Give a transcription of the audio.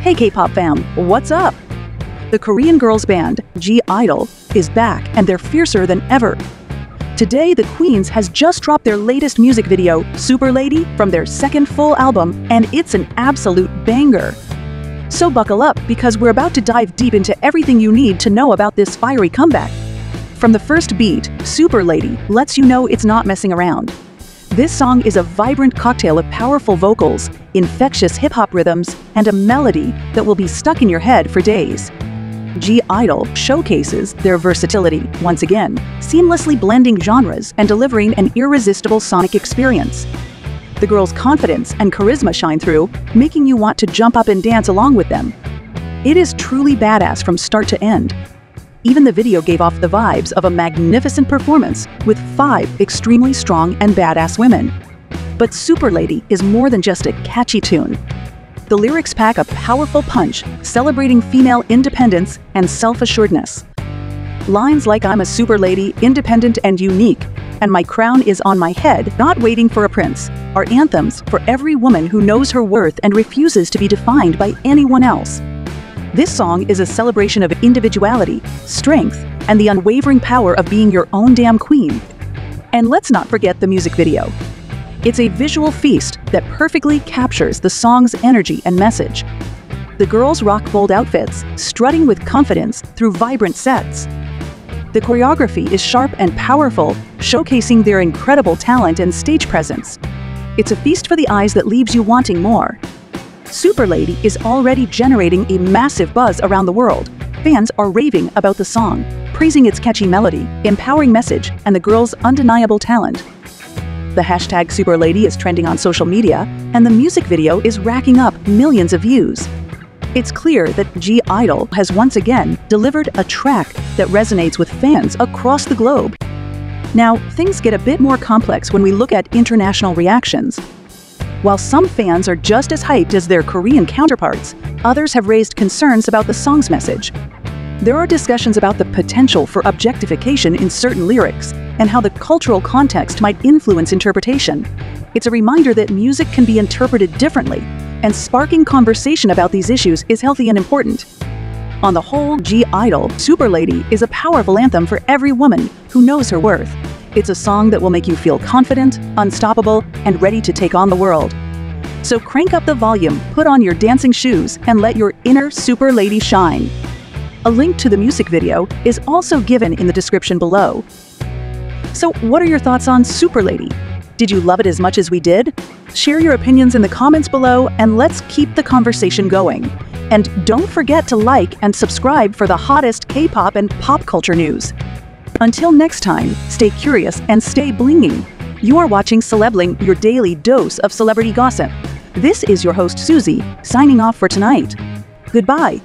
Hey K-pop fam, what's up? The Korean girls band, (G)I-DLE, is back and they're fiercer than ever. Today, the Queens has just dropped their latest music video, Super Lady, from their second full album, and it's an absolute banger. So buckle up because we're about to dive deep into everything you need to know about this fiery comeback. From the first beat, Super Lady lets you know it's not messing around. This song is a vibrant cocktail of powerful vocals, infectious hip-hop rhythms, and a melody that will be stuck in your head for days. (G)I-DLE showcases their versatility, once again, seamlessly blending genres and delivering an irresistible sonic experience. The girls' confidence and charisma shine through, making you want to jump up and dance along with them. It is truly badass from start to end, even the video gave off the vibes of a magnificent performance with five extremely strong and badass women. But Super Lady is more than just a catchy tune. The lyrics pack a powerful punch, celebrating female independence and self-assuredness. Lines like I'm a super lady, independent and unique, and my crown is on my head, not waiting for a prince, are anthems for every woman who knows her worth and refuses to be defined by anyone else. This song is a celebration of individuality, strength, and the unwavering power of being your own damn queen. And let's not forget the music video. It's a visual feast that perfectly captures the song's energy and message. The girls rock bold outfits, strutting with confidence through vibrant sets. The choreography is sharp and powerful, showcasing their incredible talent and stage presence. It's a feast for the eyes that leaves you wanting more. Super Lady is already generating a massive buzz around the world. Fans are raving about the song, praising its catchy melody, empowering message, and the girl's undeniable talent. The hashtag Super Lady is trending on social media, and the music video is racking up millions of views. It's clear that (G)I-DLE has once again delivered a track that resonates with fans across the globe. Now, things get a bit more complex when we look at international reactions. While some fans are just as hyped as their Korean counterparts, others have raised concerns about the song's message. There are discussions about the potential for objectification in certain lyrics and how the cultural context might influence interpretation. It's a reminder that music can be interpreted differently, and sparking conversation about these issues is healthy and important. On the whole, (G)I-DLE Super Lady is a powerful anthem for every woman who knows her worth. It's a song that will make you feel confident, unstoppable, and ready to take on the world. So crank up the volume, put on your dancing shoes, and let your inner super lady shine. A link to the music video is also given in the description below. So what are your thoughts on Super Lady? Did you love it as much as we did? Share your opinions in the comments below and let's keep the conversation going. And don't forget to like and subscribe for the hottest K-pop and pop culture news. Until next time, stay curious and stay blinging. You are watching Celebling, your daily dose of celebrity gossip. This is your host, Susie, signing off for tonight. Goodbye.